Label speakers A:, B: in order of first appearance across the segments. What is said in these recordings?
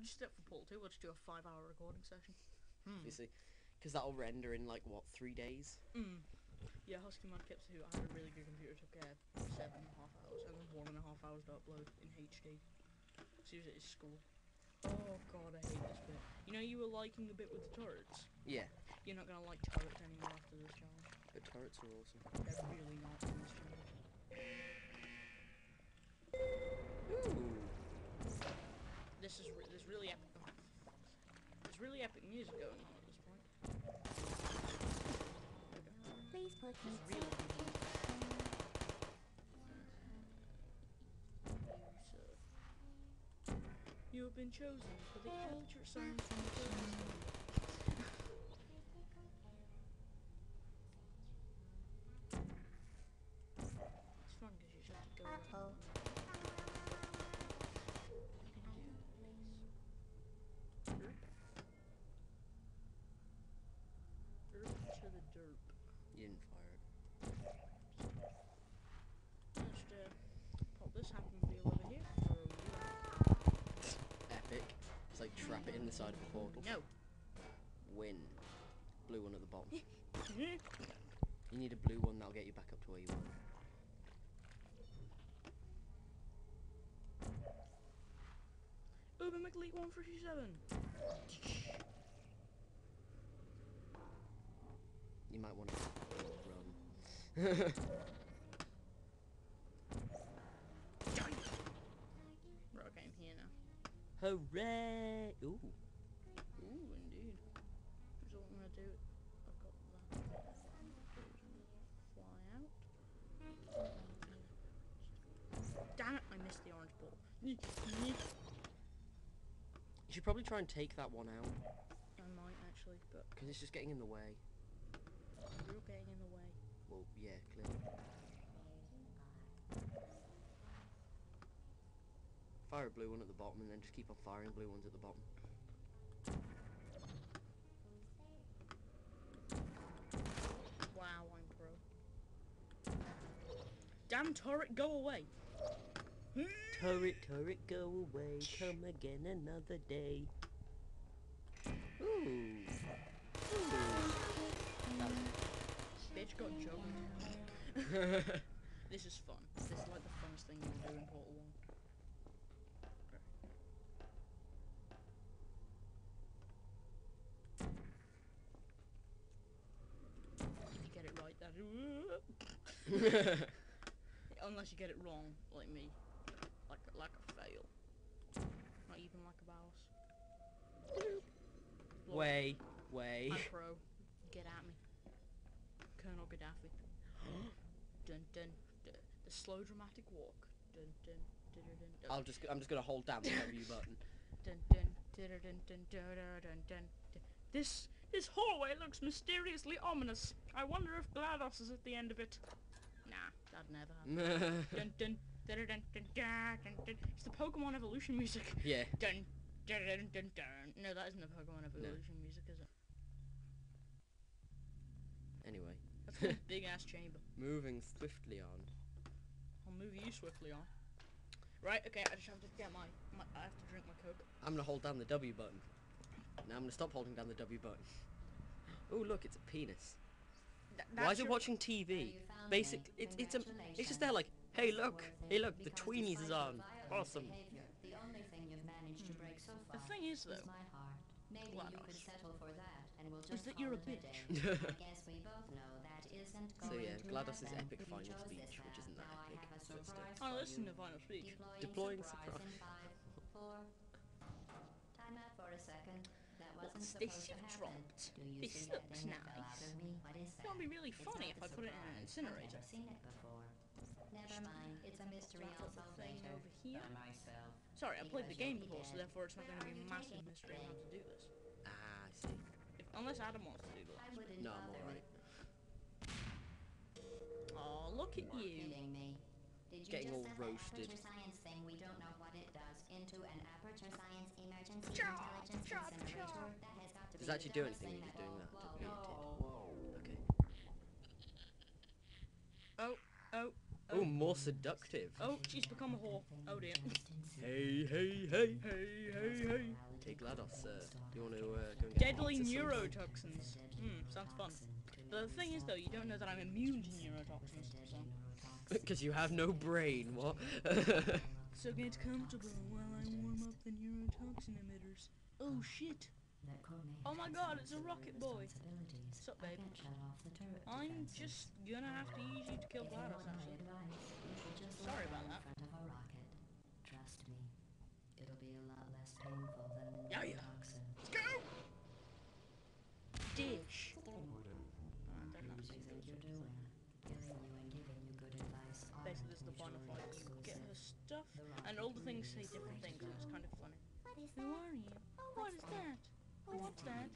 A: We'll just do it for Portal 2. We'll just do a five-hour recording session. Hmm.
B: You see, because that'll render in like what three days.
A: Mm. Yeah, Husky Mudcaps who I had a really good computer took uh, seven and a half hours and then one and a half hours to upload in HD. So he was at school. Oh god, I hate this bit. You know you were liking the bit with the turrets?
B: Yeah,
A: You're not gonna like turrets anymore after this challenge.
B: but turrets are awesome.
A: They're really not in this challenge.
B: Ooh.
A: This is re this really epic. Oh, there's really epic music going on at this point.
C: Please put
A: This
C: me
A: really So, you have been chosen for the culture science and the It's fun because you just have to go around.
C: Uh-oh.
A: Derp. Derp to the derp.
B: You didn't fire it.
A: Just uh, this happen wheel over here.
B: Epic. It's like trap it in the side of a portal.
A: No.
B: Win. Blue one at the bottom. You need a blue one that'll get you back up to where you want.
A: Uber McLeet 137.
B: You might want to run. Hooray! Ooh.
A: Ooh, indeed. Here's what I'm gonna do. I've got that. Fly out. Damn it, I missed the orange ball.
B: You should probably try and take that one out,
A: I might actually, but
B: because it's just getting in the way.
A: you're getting in the way.
B: Well, yeah, clearly. Fire a blue one at the bottom and then just keep on firing blue ones at the bottom.
A: Wow, I'm pro. Damn turret, go away!
B: Turret, turret, go away, come again another day. Ooh. Ooh.
A: Bitch got jumped. This is fun. This is like the funnest thing you can do in Portal 1. Unless you get it wrong, like me. Like, like a fail. Not even like a boss.
B: Way, way.
A: I'm pro. Get at me. Colonel Gaddafi. dun dun. dun. The slow dramatic walk. Dun dun. dun, dun, dun.
B: I'll just. I'm just gonna hold down the W button.
A: Dun dun. Dun dun dun dun dun dun. This this hallway looks mysteriously ominous. I wonder if GLaDOS is at the end of it. Nah, that'd never happen. dun, dun, dun, dun, dun, dun, dun, It's the Pokemon evolution music.
B: Yeah.
A: Dun, dun, dun, dun, dun. No, that isn't the Pokemon evolution no. music, is it?
B: Anyway.
A: That's a big ass chamber.
B: Moving swiftly on.
A: I'll move you swiftly on. Right, okay, I just have to get my, my I have to drink my coke.
B: I'm gonna hold down the W button. Now I'm gonna stop holding down the W button. Oh look, it's a penis. Why is it watching TV? Basic, it's it's a, it's just there like, hey look, hey look, the tweenies is on. Awesome.
C: The only thing you've managed to hmm. break so far.
A: The thing is
C: is
A: though,
C: my heart. Maybe you could settle for that, and we'll
A: Is
C: just
A: that you're a
C: it
A: bitch.
C: I guess we both know that isn't
B: So
C: going
B: yeah,
C: to
B: GLaDOS' epic final speech, which isn't that
C: I
B: epic,
C: have a
B: but still.
C: surprise
A: Oh, listen to final speech.
C: Deploying,
B: Deploying
C: surprise, in five, four. Time out for a second. That
A: What's
C: wasn't
A: this
C: supposed to
A: you've
C: happen.
A: dropped?
C: Do you
A: This looks
C: thing that fell out
A: nice.
C: of me? What is
A: It's
C: that?
A: gonna be really funny if I put it in an incinerator.
C: I've seen it before. Never mind. It's a mystery
A: Drop
C: I'll solve later.
A: over here.
C: By myself.
A: Sorry, I played the game
C: be
A: before, so therefore it's not going to be a massive mystery on how to do this.
B: Ah, I see.
A: If, unless Adam wants to do the
C: I
A: last.
C: wouldn't
B: No, I'm
C: bother
B: alright.
A: Oh, look at
C: You're
A: you.
C: Kidding. Did you
B: Getting
C: just
B: all roasted.
C: aperture science thing we don't know what it does into an aperture science emergency
A: Chop,
C: intelligence
A: chop,
C: incinerator?
A: chop.
C: That has got to
B: Does
C: be
B: actually
C: the
B: do
C: dumbest
B: anything
C: thing
B: when you're doing
C: Whoa,
B: that?
C: whoa,
B: Okay.
A: Oh, oh,
B: Oh, more seductive.
A: oh, she's become a whore. Oh dear.
B: Hey, hey, hey.
A: Hey, hey, hey.
B: Okay, GLaDOS, uh, you want to uh, go and get
A: Deadly neurotoxins. Hmm, sounds fun. But the thing is, though, you don't know that I'm immune to neurotoxins. So,
B: Because you have no brain, what?
A: so get comfortable while I warm up the neurotoxin emitters. Oh shit! Oh my god, it's a rocket boy. What's up, babe? I'm just gonna have to use you to kill GLaDOS, actually. Sorry about that.
C: Trust me, it'll be a lot less painful than the
A: Yeah, yeah.
C: neurotoxin.
A: Let's go! Dish! Ah, don't
C: What
A: have
C: do you
A: to
C: think you're doing? Killing you and giving you good advice. all
A: Basically, this is the
C: because
A: final
C: your
A: fight. You get her stuff, and all the things say different things, and it's kind of funny.
C: What is
A: Who are you? Oh, what is that? Oh, what's that?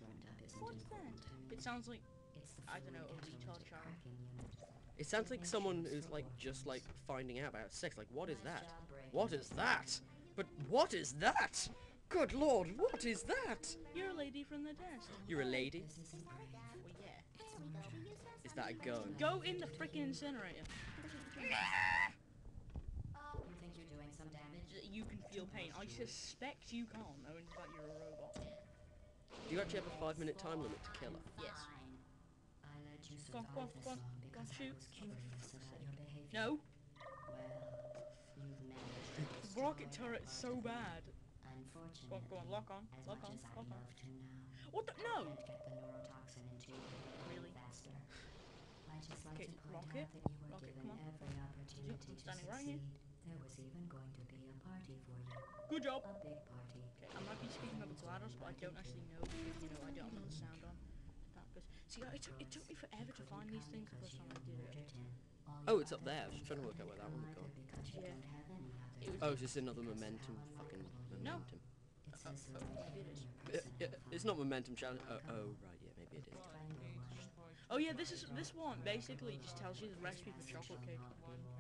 A: What's that? It sounds like, I don't know, a retard child.
B: it sounds like someone who's like just like finding out about sex. Like, what is that? What is that? But what is that? Good lord, what is that?
A: You're a lady from the desk.
B: You're a lady?
A: Well, yeah.
B: Is that a gun?
A: Go in the freaking incinerator.
C: You think you're doing some damage?
A: You can feel pain. I suspect you can't, knowing that you're a robot.
B: Do you actually have a five minute time limit to kill her?
A: Yes.
C: Fine. I let you
A: Go on, go on, go on, go on, shoot.
C: was curious about your behavior.
A: No,
C: Well, you've managed
A: rocket
C: destroy
A: turret's so
C: part of me.
A: bad.
C: Unfortunately,
A: Go on, go on, lock on, lock on, lock on.
C: love to now,
A: What the? No!
C: get the neurotoxin into you
A: Really?
C: faster. I just like
A: Okay,
C: to point
A: rocket,
C: out that you were
A: rocket,
C: given
A: come on.
C: every opportunity to
A: standing right here.
C: succeed. There was even going to be a party for you.
A: Good job.
C: A big party.
A: Okay, I might be speaking over GLaDOS, but I don't actually know because, you know, I don't have the sound on. That goes. See, it took, it took me forever to find these things the first time I did it.
C: Murdered him. All
B: Oh, it's up there. I
C: to
B: was trying to work out where that one would go.
C: either because you
A: Yeah.
C: don't have any other
A: It
B: Oh, it's just another momentum fucking momentum.
C: It says so
A: oh,
C: right
A: it
C: here
A: is.
C: in your
B: Uh,
C: personal
B: yeah, it's not momentum challenge. Oh, oh, right, yeah, maybe it is.
A: Oh yeah, this is this one basically just tells you the recipe for chocolate cake.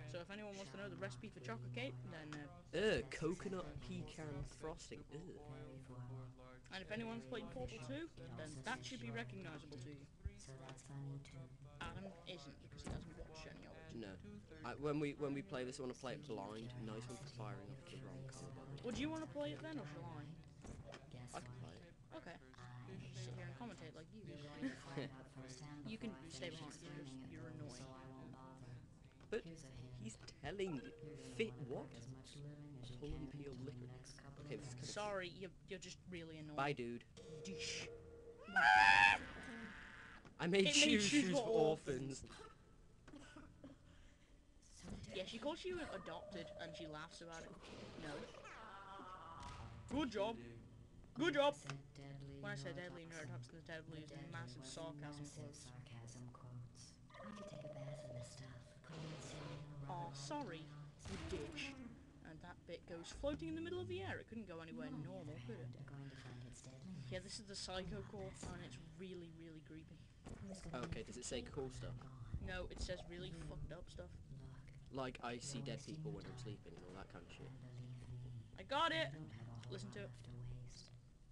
A: So if anyone wants to know the recipe for chocolate cake, then uh,
B: Ugh, coconut pecan frosting. Ugh.
A: and if anyone's played Portal 2, then that should be recognizable to you.
C: So that's too.
A: Adam isn't because he doesn't watch any of it.
B: No. I, when we when we play this, I want to play it blind. Nice one for firing off the wrong colour.
A: Would you want to play it then, or shall I?
C: Guess
B: I can play it.
A: Okay.
C: I
A: Sit here and commentate like you.
C: You're going to find out firsthand
A: You can stay behind, you're just- you're annoying.
C: So I won't bother.
B: But
C: Here's a hint.
B: he's telling you. Fit what?
C: pack as much as you can
B: peel
C: into
B: liquor. Okay, this is
C: minutes.
A: Sorry, you're, you're just really annoying.
B: Bye, dude.
A: Dish.
B: I made
A: It made
B: shoes,
A: shoes
B: shoes
A: for
B: for orphans.
A: Yeah, she calls you adopted, and she laughs about it. No. Good job. Good job.
C: Said deadly
A: When I say deadly
C: neurotoxin.
A: neurotoxin, the deadly is
C: Deadly
A: massive
C: was
A: sarcasm
C: massive
A: quotes.
C: sarcasm quotes. Why'd you take a bath in this stuff? Put it in cereal, oh,
A: Aw, sorry,
C: over
A: you ditch. And that bit goes floating in the middle of the air. It couldn't go anywhere
C: You, on the
A: normal, could it?
C: hand, are going to find it's deadly.
A: Yeah, this is the psycho core, and it's really, really creepy.
B: Okay, does it say cool stuff?
A: No, it says really fucked up stuff.
B: Like I see dead people when I'm sleeping and all that kind of shit.
C: and believe me,
A: I got it!
C: don't have a whole
A: Listen to it.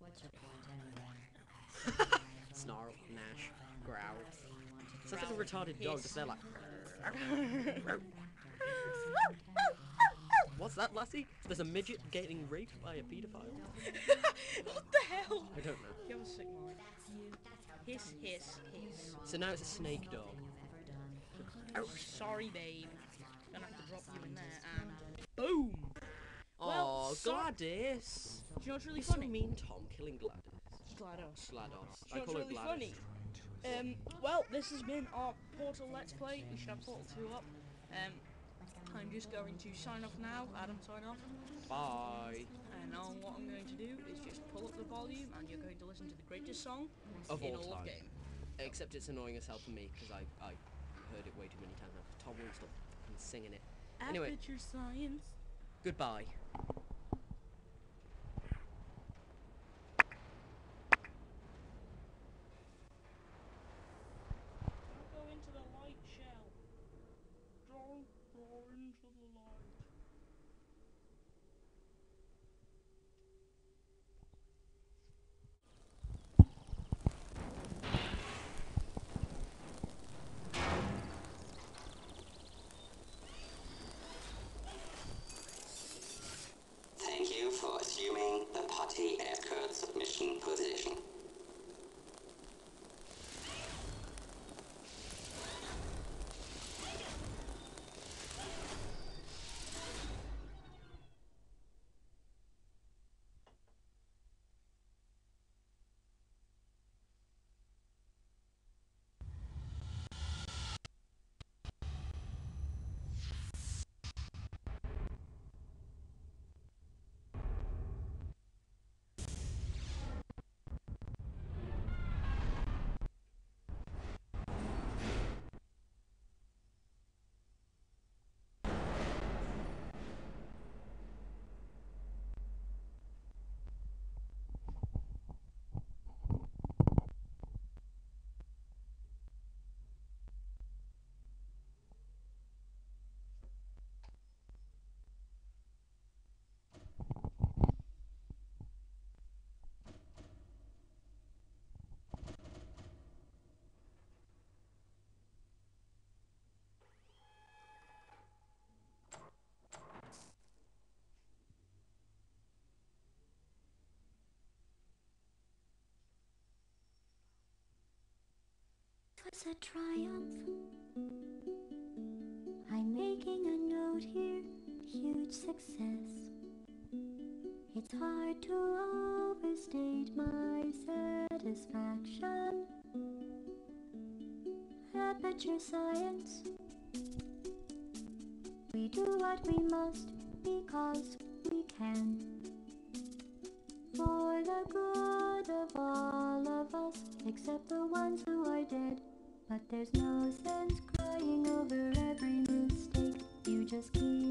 C: Left to waste. What's your point anyway?
B: Snarl, gnash, growl.
C: So you want to
B: Sounds like a retarded dog just there like. What's that, lassie? There's a midget getting raped by a paedophile?
A: what the hell?
B: I don't know.
A: You have a sick mind. Hiss, hiss, hiss.
B: So now it's a snake dog.
A: Oh, sorry, babe. Gonna have to drop you in there, and boom! Well,
B: Oh,
A: so-
B: Gladys!
A: Do you know what's really
B: You're so
A: funny?
B: mean, Tom, killing Gladys.
A: GLaDOS.
B: GLaDOS.
A: Do you know what's really funny? Um, well, this has been our Portal Let's Play. We should have Portal 2 up. Um, I'm just going to sign off now. Adam, sign off.
B: Bye.
A: And now what I'm going to do is just pull up the volume, and you're going to listen to the greatest song
B: Of
A: in
B: all
A: all of
B: time.
A: game.
B: Except it's annoying as hell for me because I, I heard it way too many times now. Tom won't stop singing it. Anyway.
A: Aperture Science.
B: Goodbye.
D: was a triumph. I'm making a note here, huge success. It's hard to overstate my satisfaction. Aperture science. We do what we must because we can. For the good of all of us, except the ones who are dead. But there's no sense crying over every mistake. You just keep.